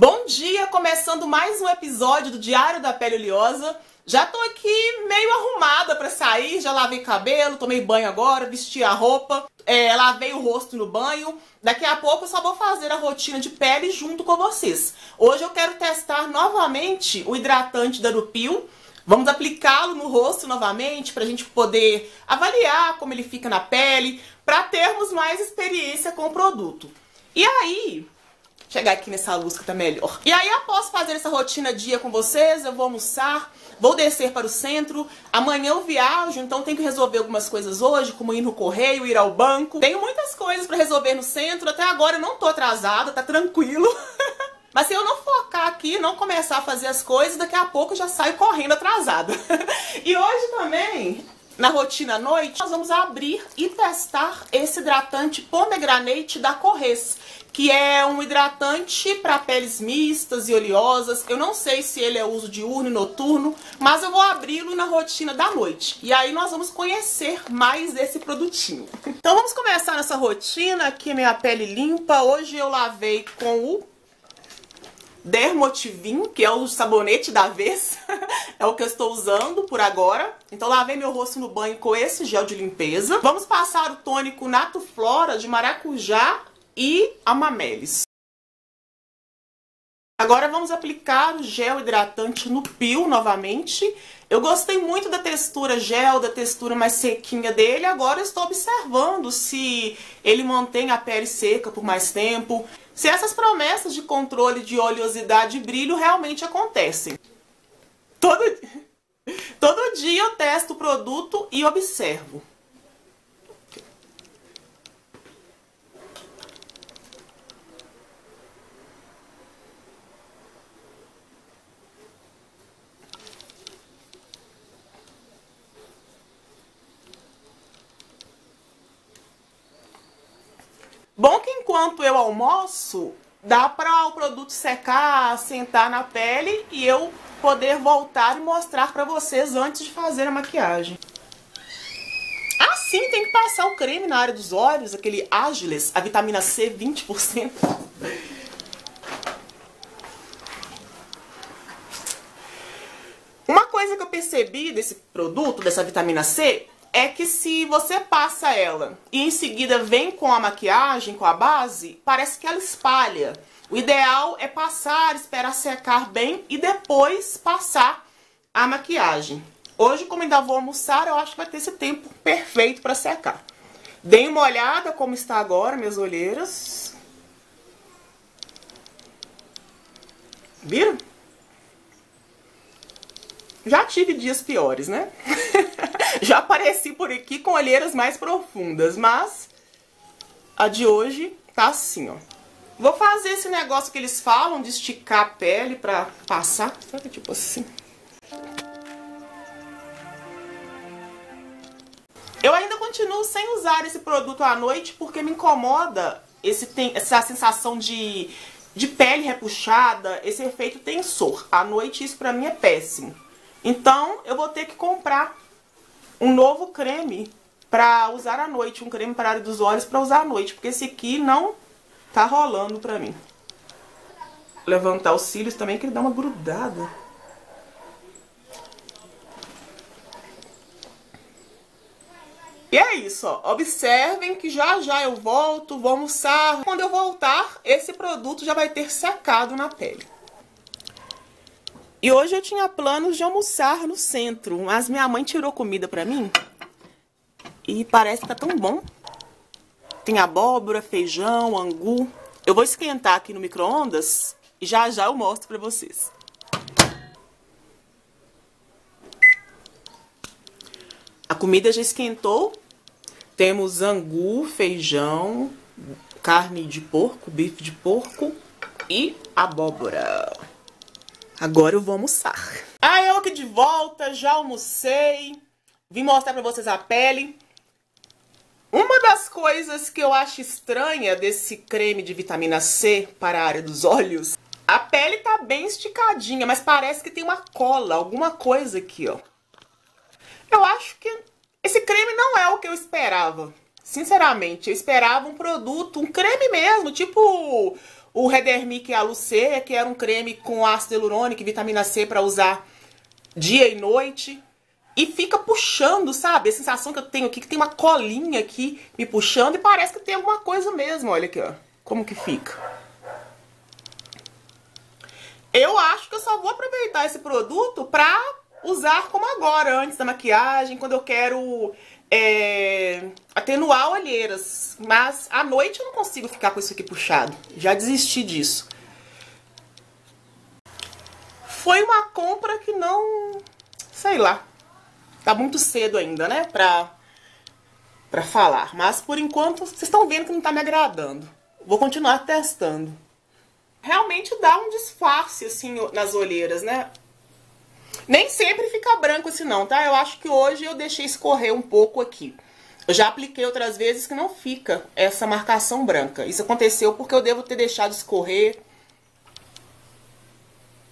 Bom dia, começando mais um episódio do Diário da Pele Oleosa. Já tô aqui meio arrumada pra sair, já lavei cabelo, tomei banho agora, vesti a roupa, é, lavei o rosto no banho. Daqui a pouco eu só vou fazer a rotina de pele junto com vocês. Hoje eu quero testar novamente o hidratante da Nupil. Vamos aplicá-lo no rosto novamente para a gente poder avaliar como ele fica na pele, para termos mais experiência com o produto. E aí, chegar aqui nessa luz que tá melhor. E aí, após fazer essa rotina dia com vocês, eu vou almoçar, vou descer para o centro. Amanhã eu viajo, então tenho que resolver algumas coisas hoje, como ir no correio, ir ao banco. Tenho muitas coisas para resolver no centro. Até agora eu não tô atrasada, tá tranquilo. Mas se eu não focar aqui, não começar a fazer as coisas, daqui a pouco eu já saio correndo atrasada. e hoje também na rotina à noite, nós vamos abrir e testar esse hidratante pomegranate da Corres, que é um hidratante para peles mistas e oleosas. Eu não sei se ele é uso diurno e noturno, mas eu vou abri-lo na rotina da noite. E aí nós vamos conhecer mais desse produtinho. Então vamos começar nessa rotina aqui, minha pele limpa. Hoje eu lavei com o Dermotivin, que é o sabonete da vez, é o que eu estou usando por agora. Então lavei meu rosto no banho com esse gel de limpeza. Vamos passar o tônico Nato Flora de maracujá e amamelis. Agora vamos aplicar o gel hidratante no pio novamente. Eu gostei muito da textura gel, da textura mais sequinha dele. Agora estou observando se ele mantém a pele seca por mais tempo. Se essas promessas de controle de oleosidade e brilho realmente acontecem. Todo, todo dia eu testo o produto e observo. Bom que enquanto eu almoço, dá para o produto secar, sentar na pele e eu poder voltar e mostrar para vocês antes de fazer a maquiagem. Assim tem que passar o creme na área dos olhos, aquele Agiles, a vitamina C 20%. Uma coisa que eu percebi desse produto, dessa vitamina C, é que se você passa ela e em seguida vem com a maquiagem, com a base, parece que ela espalha. O ideal é passar, esperar secar bem e depois passar a maquiagem. Hoje, como ainda vou almoçar, eu acho que vai ter esse tempo perfeito para secar. Dei uma olhada como está agora minhas olheiras. Viram? Já tive dias piores, né? Já apareci por aqui com olheiras mais profundas, mas a de hoje tá assim, ó. Vou fazer esse negócio que eles falam de esticar a pele pra passar. É tipo assim? Eu ainda continuo sem usar esse produto à noite porque me incomoda esse, tem, essa sensação de, de pele repuxada, esse efeito tensor. À noite isso pra mim é péssimo. Então eu vou ter que comprar um novo creme pra usar à noite, um creme para área dos olhos pra usar à noite, porque esse aqui não tá rolando pra mim. Levantar os cílios também, que ele dá uma grudada. E é isso, ó. Observem que já já eu volto, vou almoçar. Quando eu voltar, esse produto já vai ter secado na pele. E hoje eu tinha planos de almoçar no centro, mas minha mãe tirou comida pra mim. E parece que tá tão bom. Tem abóbora, feijão, angu. Eu vou esquentar aqui no micro-ondas e já já eu mostro pra vocês. A comida já esquentou. Temos angu, feijão, carne de porco, bife de porco e abóbora. Agora eu vou almoçar. Ah, eu aqui de volta, já almocei. Vim mostrar pra vocês a pele. Uma das coisas que eu acho estranha desse creme de vitamina C para a área dos olhos, a pele tá bem esticadinha, mas parece que tem uma cola, alguma coisa aqui, ó. Eu acho que esse creme não é o que eu esperava. Sinceramente, eu esperava um produto, um creme mesmo, tipo o Redermic Alucea, que era um creme com ácido hialurônico e vitamina C para usar dia e noite. E fica puxando, sabe? A sensação que eu tenho aqui, que tem uma colinha aqui me puxando e parece que tem alguma coisa mesmo. Olha aqui, ó. Como que fica. Eu acho que eu só vou aproveitar esse produto pra usar como agora, antes da maquiagem, quando eu quero é, atenuar olheiras. Mas à noite eu não consigo ficar com isso aqui puxado. Já desisti disso. Foi uma compra que não... Sei lá. Tá muito cedo ainda, né? Pra, pra falar. Mas por enquanto, vocês estão vendo que não tá me agradando. Vou continuar testando. Realmente dá um disfarce, assim, nas olheiras, né? Nem sempre fica branco assim não, tá? Eu acho que hoje eu deixei escorrer um pouco aqui. Eu já apliquei outras vezes que não fica essa marcação branca. Isso aconteceu porque eu devo ter deixado escorrer.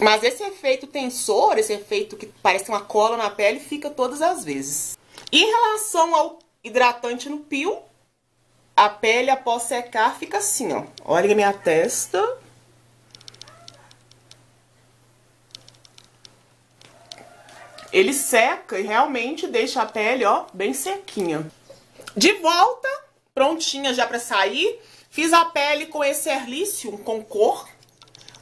Mas esse efeito tensor, esse efeito que parece uma cola na pele, fica todas as vezes. Em relação ao hidratante no pio, a pele após secar fica assim, ó. Olha a minha testa. Ele seca e realmente deixa a pele, ó, bem sequinha. De volta, prontinha já pra sair. Fiz a pele com esse Erlicium com cor.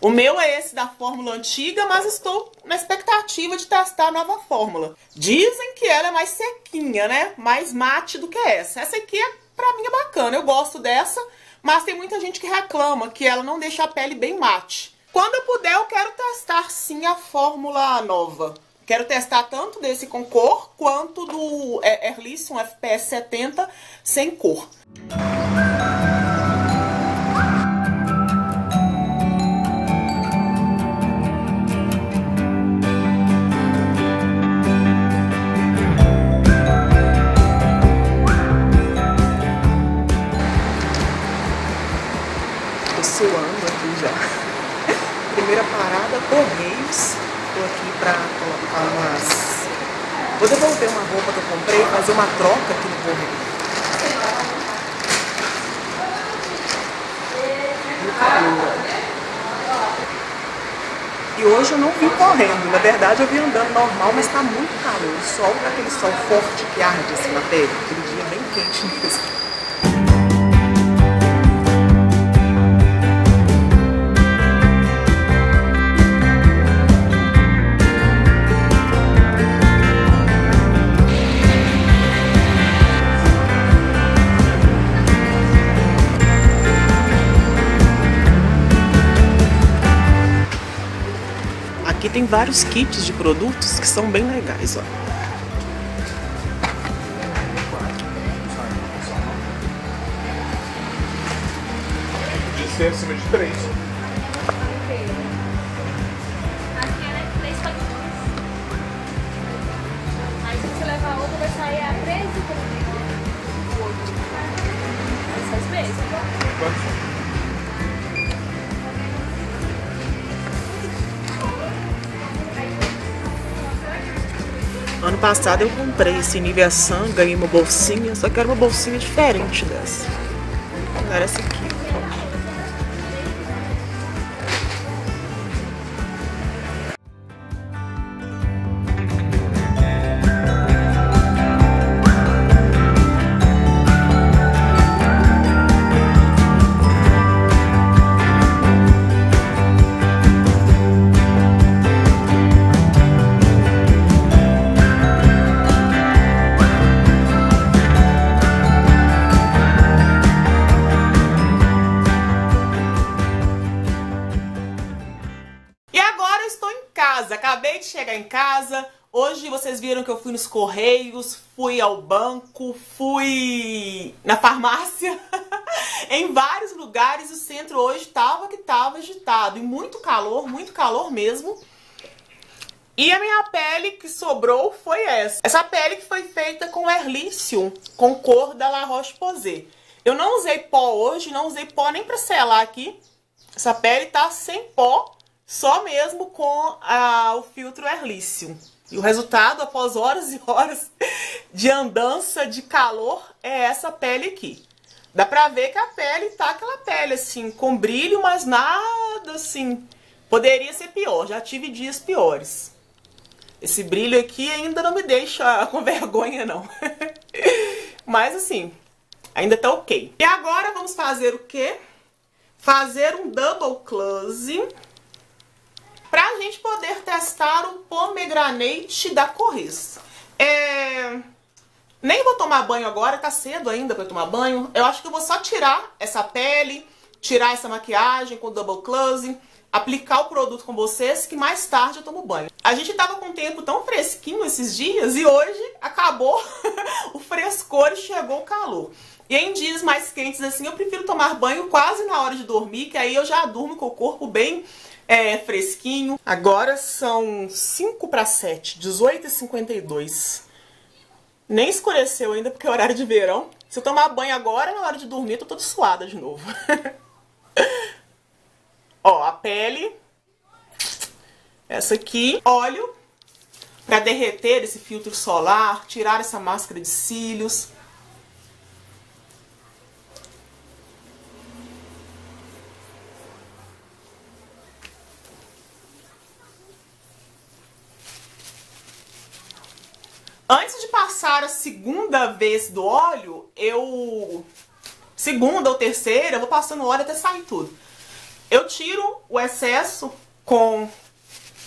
O meu é esse da fórmula antiga, mas estou na expectativa de testar a nova fórmula. Dizem que ela é mais sequinha, né? Mais mate do que essa. Essa aqui, é, pra mim, é bacana. Eu gosto dessa, mas tem muita gente que reclama que ela não deixa a pele bem mate. Quando eu puder, eu quero testar sim a fórmula nova. Quero testar tanto desse com cor, quanto do um FPS 70 sem cor. Fazer uma troca aqui no calor. E hoje eu não vim correndo, na verdade eu vim andando normal, mas tá muito calor. O sol, aquele sol forte que arde assim na pele, aquele dia bem quente mesmo. Tem vários kits de produtos que são bem legais, ó. Acima de 3. Passado eu comprei esse Nivea Sun, ganhei uma bolsinha, só que era uma bolsinha diferente dessa. Não era essa em casa. Hoje vocês viram que eu fui nos Correios, fui ao banco, fui na farmácia, em vários lugares. O centro hoje tava que tava agitado e muito calor, muito calor mesmo. E a minha pele que sobrou foi essa. Essa pele que foi feita com Erlicium, com cor da La Roche-Posay. Eu não usei pó hoje, não usei pó nem pra selar aqui. Essa pele tá sem pó, só mesmo com a, o filtro Erlicium. E o resultado, após horas e horas de andança, de calor, é essa pele aqui. Dá pra ver que a pele tá aquela pele, assim, com brilho, mas nada, assim... Poderia ser pior, já tive dias piores. Esse brilho aqui ainda não me deixa com vergonha, não. mas, assim, ainda tá ok. E agora vamos fazer o quê? Fazer um double close pra gente poder testar o pomegranate da Corris. É... Nem vou tomar banho agora, tá cedo ainda pra tomar banho. Eu acho que eu vou só tirar essa pele, tirar essa maquiagem com double close, aplicar o produto com vocês, que mais tarde eu tomo banho. A gente tava com o tempo tão fresquinho esses dias e hoje acabou o frescor e chegou o calor. E em dias mais quentes assim, eu prefiro tomar banho quase na hora de dormir, que aí eu já durmo com o corpo bem é, fresquinho. Agora são 5 para 7, 18h52. Nem escureceu ainda porque é horário de verão. Se eu tomar banho agora, na hora de dormir, eu tô toda suada de novo. Ó, a pele. Essa aqui. Óleo. Pra derreter esse filtro solar. Tirar essa máscara de cílios. Antes de passar a segunda vez do óleo, eu... Segunda ou terceira, eu vou passando óleo até sair tudo. Eu tiro o excesso com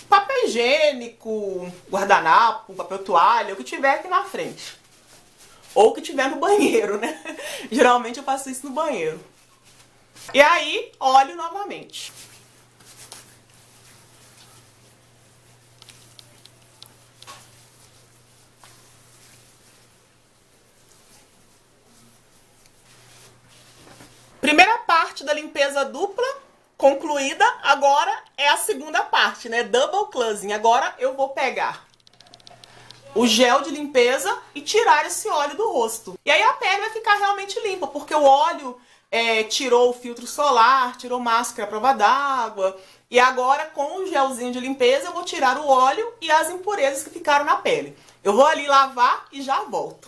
papel higiênico, guardanapo, papel toalha, o que tiver aqui na frente. Ou o que tiver no banheiro, né? Geralmente eu faço isso no banheiro. E aí, óleo novamente. Primeira parte da limpeza dupla concluída, agora é a segunda parte, né? Double cleansing. Agora eu vou pegar o gel de limpeza e tirar esse óleo do rosto. E aí a pele vai ficar realmente limpa, porque o óleo é, tirou o filtro solar, tirou máscara à prova d'água. E agora com o gelzinho de limpeza eu vou tirar o óleo e as impurezas que ficaram na pele. Eu vou ali lavar e já volto.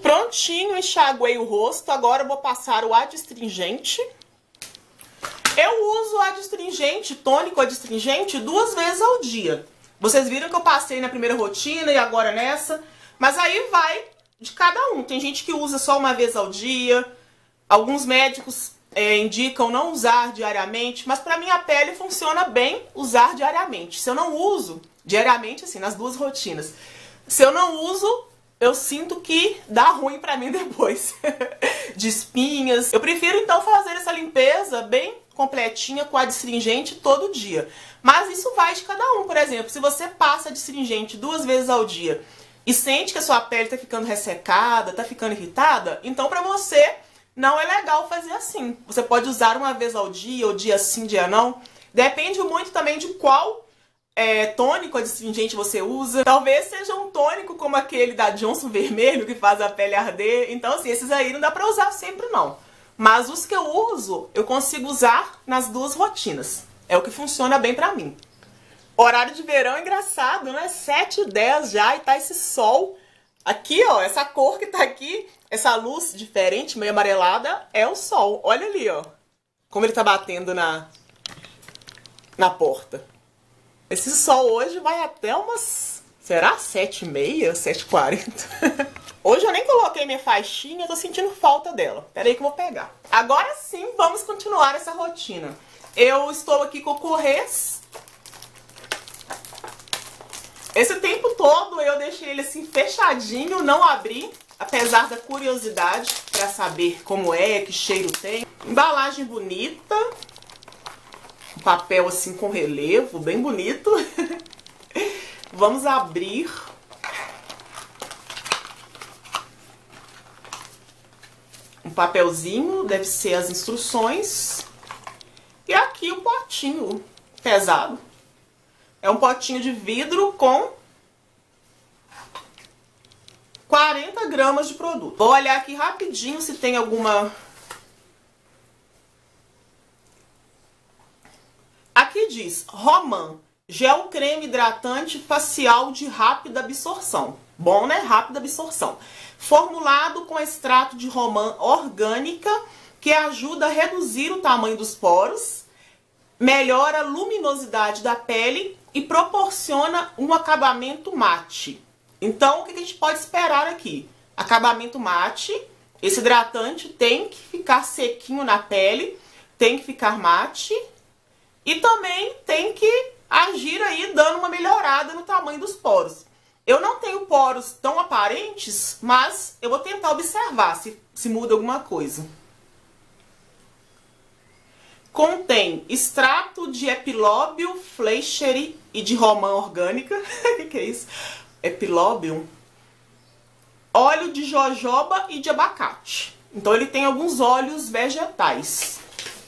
Prontinho, enxaguei o rosto. Agora eu vou passar o adstringente. Eu uso adstringente, tônico adstringente, duas vezes ao dia. Vocês viram que eu passei na primeira rotina e agora nessa. Mas aí vai de cada um. Tem gente que usa só uma vez ao dia. Alguns médicos é, indicam não usar diariamente. Mas para minha pele funciona bem usar diariamente. Se eu não uso diariamente, assim, nas duas rotinas. Se eu não uso, eu sinto que dá ruim pra mim depois. de espinhas. Eu prefiro então fazer essa limpeza bem completinha com adstringente todo dia. Mas isso vai de cada um. Por exemplo, se você passa adstringente duas vezes ao dia e sente que a sua pele tá ficando ressecada, tá ficando irritada, então pra você não é legal fazer assim. Você pode usar uma vez ao dia, ou dia sim, dia não. Depende muito também de qual é, tônico adstringente você usa. Talvez seja um tônico como aquele da Johnson Vermelho, que faz a pele arder. Então, assim, esses aí não dá pra usar sempre, não. Mas os que eu uso, eu consigo usar nas duas rotinas. É o que funciona bem pra mim. Horário de verão é engraçado, né? 7 e 10 já e tá esse sol. Aqui, ó, essa cor que tá aqui, essa luz diferente, meio amarelada, é o sol. Olha ali, ó. Como ele tá batendo na, na porta. Esse sol hoje vai até umas, será? 7h30, 7h40? hoje eu nem coloquei minha faixinha, tô sentindo falta dela. Pera aí que eu vou pegar. Agora sim, vamos continuar essa rotina. Eu estou aqui com o Corrês. Esse tempo todo eu deixei ele assim fechadinho, não abri. Apesar da curiosidade para saber como é, que cheiro tem. Embalagem bonita papel assim com relevo, bem bonito. Vamos abrir. Um papelzinho, deve ser as instruções. E aqui o potinho pesado. É um potinho de vidro com 40 gramas de produto. Vou olhar aqui rapidinho se tem alguma Aqui diz Roman, gel creme hidratante facial de rápida absorção. Bom, né? Rápida absorção. Formulado com extrato de romã orgânica, que ajuda a reduzir o tamanho dos poros, melhora a luminosidade da pele e proporciona um acabamento mate. Então, o que a gente pode esperar aqui? Acabamento mate, esse hidratante tem que ficar sequinho na pele, tem que ficar mate e também tem que agir aí dando uma melhorada no tamanho dos poros. Eu não tenho poros tão aparentes, mas eu vou tentar observar se, se muda alguma coisa. Contém extrato de epilóbio, fleischeri e de romã orgânica. O que, que é isso? Epilóbio. Óleo de jojoba e de abacate. Então ele tem alguns óleos vegetais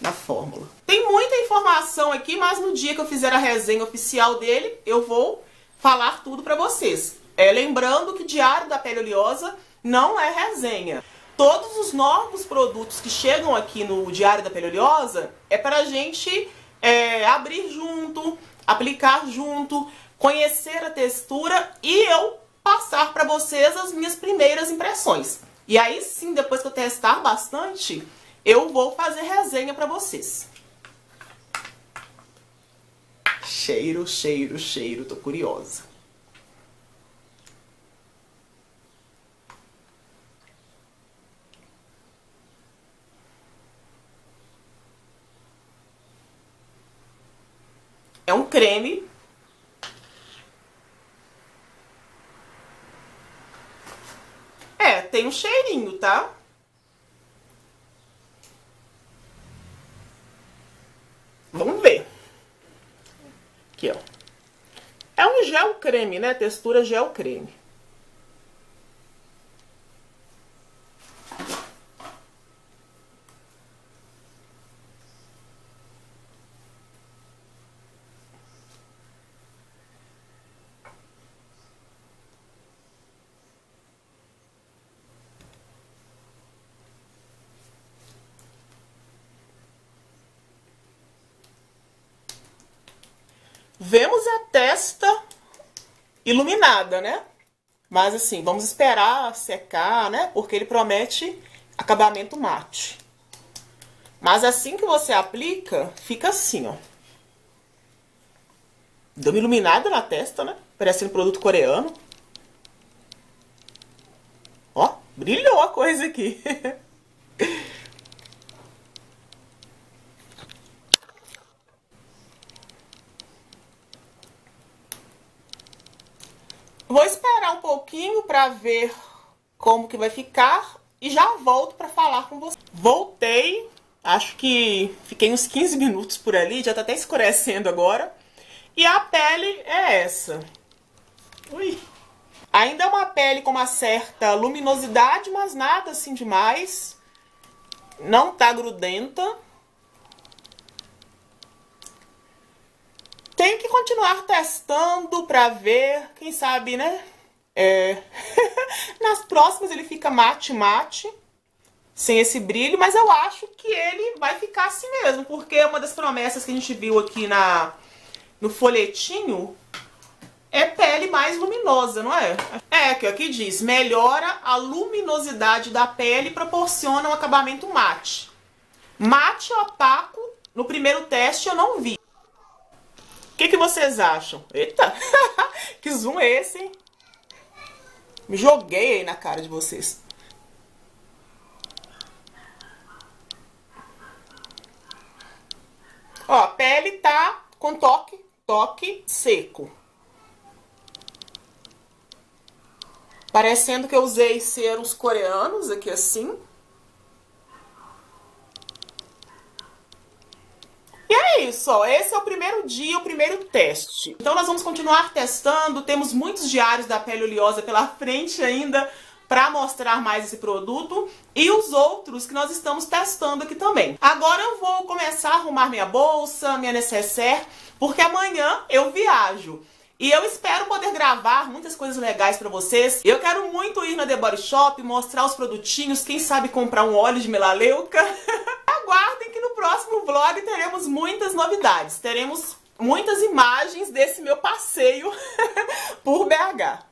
na fórmula. Tem muita informação aqui, mas no dia que eu fizer a resenha oficial dele, eu vou falar tudo para vocês. É, lembrando que Diário da Pele Oleosa não é resenha. Todos os novos produtos que chegam aqui no Diário da Pele Oleosa é para a gente é, abrir junto, aplicar junto, conhecer a textura e eu passar para vocês as minhas primeiras impressões. E aí sim, depois que eu testar bastante, eu vou fazer resenha para vocês. Cheiro, cheiro, cheiro, tô curiosa. É um creme. É, tem um cheirinho, tá? Vamos ver. Aqui, ó. É um gel creme, né? Textura gel creme. Vemos a testa iluminada, né? Mas assim, vamos esperar secar, né? Porque ele promete acabamento mate. Mas assim que você aplica, fica assim, ó. Deu uma iluminada na testa, né? Parecendo produto coreano. Ó, brilhou a coisa aqui. Vou esperar um pouquinho para ver como que vai ficar e já volto para falar com você. Voltei, acho que fiquei uns 15 minutos por ali, já tá até escurecendo agora. E a pele é essa. Ui. Ainda é uma pele com uma certa luminosidade, mas nada assim demais. Não tá grudenta. Tem que continuar testando para ver, quem sabe, né? É... Nas próximas ele fica mate mate, sem esse brilho, mas eu acho que ele vai ficar assim mesmo, porque uma das promessas que a gente viu aqui na no folhetinho é pele mais luminosa, não é? É, que aqui diz, melhora a luminosidade da pele e proporciona um acabamento mate. Mate opaco, no primeiro teste eu não vi. O que, que vocês acham? Eita! que zoom é esse, hein? Me joguei aí na cara de vocês. Ó, a pele tá com toque, toque seco. Parecendo que eu usei ceros coreanos aqui assim. E é isso, ó. Esse é o primeiro dia, o primeiro teste. Então nós vamos continuar testando. Temos muitos diários da pele oleosa pela frente ainda para mostrar mais esse produto e os outros que nós estamos testando aqui também. Agora eu vou começar a arrumar minha bolsa, minha necessaire, porque amanhã eu viajo. E eu espero poder gravar muitas coisas legais para vocês. Eu quero muito ir na The Body Shop, mostrar os produtinhos, quem sabe comprar um óleo de melaleuca. Aguardem que no próximo vlog teremos muitas novidades. Teremos muitas imagens desse meu passeio por BH.